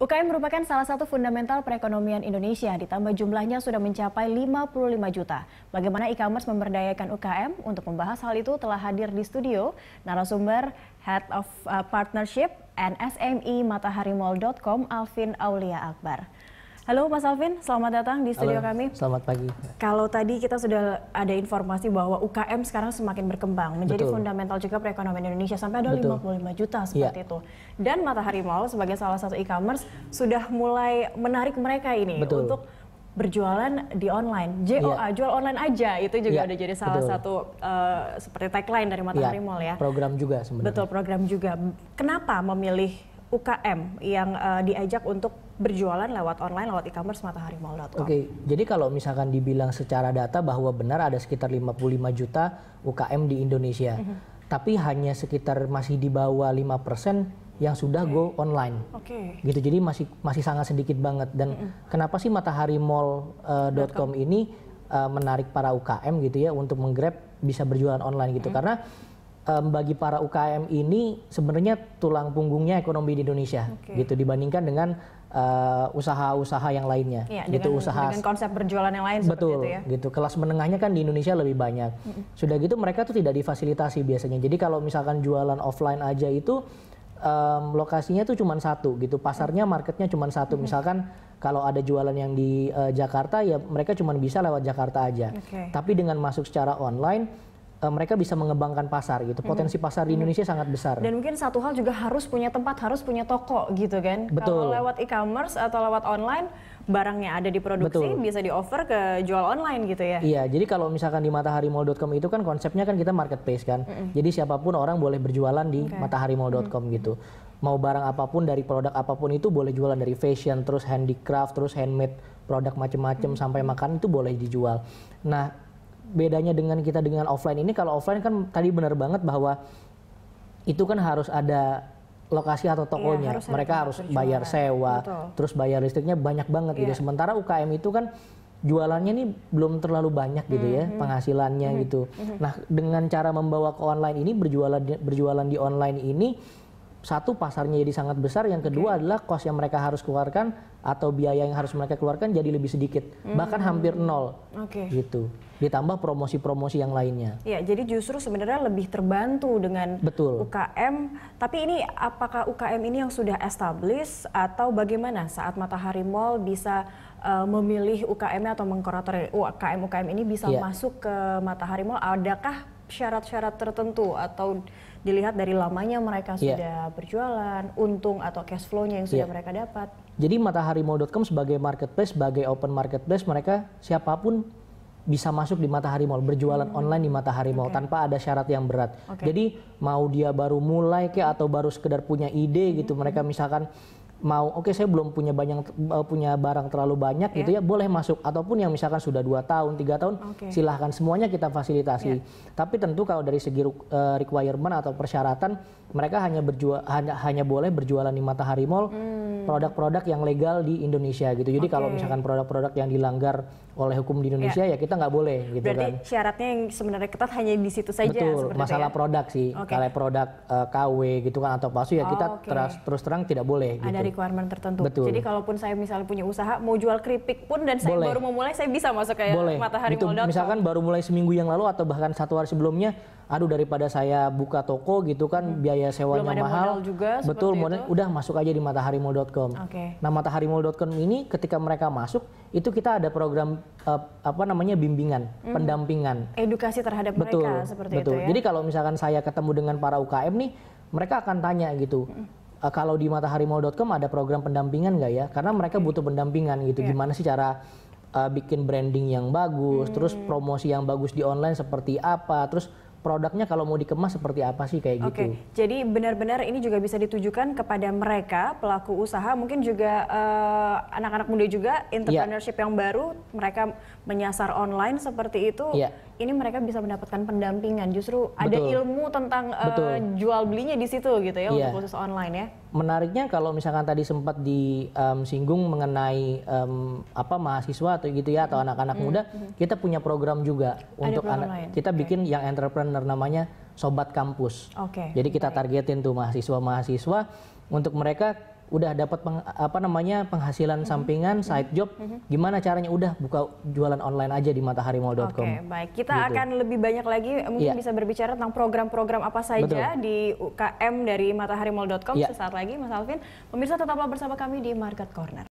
UKM merupakan salah satu fundamental perekonomian Indonesia, ditambah jumlahnya sudah mencapai 55 juta. Bagaimana e-commerce memberdayakan UKM? Untuk membahas hal itu telah hadir di studio narasumber Head of uh, Partnership and SME Mataharimall.com Alvin Aulia Akbar. Halo Mas Alvin, selamat datang di studio Halo, kami. Selamat pagi. Kalau tadi kita sudah ada informasi bahwa UKM sekarang semakin berkembang, menjadi Betul. fundamental juga perekonomian Indonesia sampai ada Betul. 55 juta seperti Iya. itu. Dan Matahari Mall sebagai salah satu e-commerce sudah mulai menarik mereka ini Betul. untuk berjualan di online. JOA, Iya. jual online aja itu juga Iya, udah jadi salah betul. satu eh, seperti tagline dari Matahari Iya, Mall ya. Program juga sebenarnya. Betul program juga. Kenapa memilih UKM yang eh, diajak untuk berjualan lewat online lewat e-commerce mataharimall.com? Oke, jadi kalau misalkan dibilang secara data bahwa benar ada sekitar 55 juta UKM di Indonesia. Mhm. Tapi hanya sekitar masih di bawah 5% yang sudah go online. Oke. Gitu. Jadi masih masih sangat sedikit banget dan kenapa sih mataharimall.com ini uh, menarik para UKM gitu ya untuk menggrab bisa berjualan online gitu. Karena em, bagi para UKM ini sebenarnya tulang punggungnya ekonomi di Indonesia Oke. gitu dibandingkan dengan uh, usaha-usaha yang lainnya Iya, gitu dengan, usaha dengan konsep berjualan yang lain betul itu ya. gitu. Kelas menengahnya kan di Indonesia lebih banyak. Sudah gitu mereka tuh tidak difasilitasi biasanya. Jadi kalau misalkan jualan offline aja itu em, lokasinya tuh cuma satu gitu. Pasarnya marketnya cuma satu. Misalkan kalau ada jualan yang di eh, Jakarta ya mereka cuma bisa lewat Jakarta aja. Oke. tapi dengan masuk secara online eh, mereka bisa mengembangkan pasar gitu potensi pasar di Indonesia sangat besar Dan mungkin satu hal juga harus punya tempat, harus punya toko gitu kan. Kalau Betul. lewat e-commerce atau lewat online, barangnya ada diproduksi, Betul. bisa di-offer ke jual online gitu ya. Iya, jadi kalau misalkan di mataharimall.com itu kan konsepnya kan kita marketplace kan. Jadi siapa pun orang boleh berjualan di mataharimall.com gitu. Mau barang apa pun dari produk apa pun itu boleh jualan dari fashion, terus handicraft, terus handmade produk macam-macam sampai makan itu boleh dijual. Nah, bedanya dengan kita dengan offline ini kalau offline kan tadi benar banget bahwa itu kan harus ada lokasi atau tokonya. harus ada Mereka harus berjualan. bayar sewa, Betul. terus bayar listriknya banyak banget gitu. Iya. Sementara UKM itu kan jualannya nih belum terlalu banyak gitu ya Mm-hmm. penghasilannya gitu. Nah dengan cara membawa ke online ini berjualan berjualan di online ini satu pasarnya jadi sangat besar, yang kedua adalah kos yang mereka harus keluarkan atau biaya yang harus mereka keluarkan jadi lebih sedikit, bahkan hampir nol Oke. gitu. Ditambah promosi-promosi yang lainnya. Ya, jadi justru sebenarnya lebih terbantu dengan Betul. UKM. Tapi ini apakah UKM ini yang sudah established atau bagaimana saat Matahari Mall bisa uh, memilih UKM atau mengkuratori UKM UKM ini bisa Iya. masuk ke Matahari Mall? Adakah syarat-syarat tertentu atau dilihat dari lamanya mereka Iya. sudah berjualan, untung atau cash flow-nya yang sudah Iya. mereka dapat? Jadi mataharimall.com sebagai marketplace, sebagai open marketplace, mereka siapa pun bisa masuk di Matahari Mall, berjualan online di Matahari Mall tanpa ada syarat yang berat. Oke. Jadi mau dia baru mulai kayak atau baru sekedar punya ide gitu, mereka misalkan mau oke saya belum punya banyak eh, punya barang terlalu banyak gitu ya. boleh masuk. Ataupun yang misalkan sudah dua tahun tiga tahun Oke. silahkan semuanya kita fasilitasi. Tapi tentu kalau dari segi eh, requirement atau persyaratan mereka hanya berjual hanya, hanya boleh berjualan di Matahari Mall produk-produk yang legal di Indonesia gitu jadi kalau Oke. misalkan produk-produk yang dilanggar oleh hukum di Indonesia ya, kita nggak boleh gitu Berarti kan syaratnya yang sebenarnya ketat hanya di situ saja Betul, seperti masalah ya? produk sih. Oke. Kalau produk eh, KW gitu kan atau palsu ya Oh, kita oke. terus terus terang tidak boleh gitu. Ada requirement tertentu. Betul. Jadi kalaupun saya misalnya punya usaha mau jual keripik pun dan saya Boleh. baru mau mulai saya bisa masuk ke boleh. mataharimall.com. Gitu. Misalkan baru mulai seminggu yang lalu atau bahkan satu hari sebelumnya, aduh daripada saya buka toko gitu kan biaya sewanya Hmm. Belum ada mahal. modal juga Betul, modal itu. udah masuk aja di mataharimall.com. Oke. Nah, mataharimall.com ini ketika mereka masuk itu kita ada program eh, apa namanya bimbingan, pendampingan. Edukasi terhadap Betul, Hmm. mereka seperti betul. itu ya. Jadi kalau misalkan saya ketemu dengan para UKM nih, mereka akan tanya gitu. "Eh, kalau di mataharimall.com ada program pendampingan nggak ya? Karena mereka butuh pendampingan gitu. Iya. Gimana sih cara eh, bikin branding yang bagus, terus Hmm. promosi yang bagus di online seperti apa, terus produknya kalau mau dikemas seperti apa sih kayak Oke, gitu. jadi benar-benar ini juga bisa ditujukan kepada mereka pelaku usaha, mungkin juga eh, anak-anak muda juga entrepreneurship yang baru, mereka menyasar online seperti itu. Iya. Ini mereka bisa mendapatkan pendampingan. Justru ada Betul. ilmu tentang Betul. jual belinya di situ gitu ya Iya. untuk khusus online ya. Menariknya kalau misalkan tadi sempat disinggung mengenai em, apa mahasiswa atau gitu ya atau anak-anak muda, kita punya program juga untuk program anak. lain, Kita bikin yang entrepreneur namanya Sobat Kampus. Oke. Jadi kita targetin tuh mahasiswa-mahasiswa untuk mereka udah dapat peng- apa namanya penghasilan sampingan, side job, gimana caranya udah buka jualan online aja di mataharimall.com. Oke, baik. Kita akan lebih banyak lagi eh, mungkin Iya. bisa berbicara tentang program-program apa saja di UKM dari mataharimall.com Iya. sesaat lagi, Mas Alvin. Pemirsa tetaplah bersama kami di Market Corner.